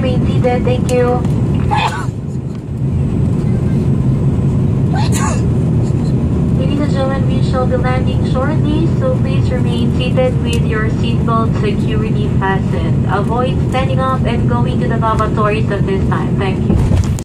seated. Thank you. Ladies and gentlemen, we shall be landing shortly, so please remain seated with your seatbelt securely fastened. Avoid standing up and going to the lavatories at this time. Thank you.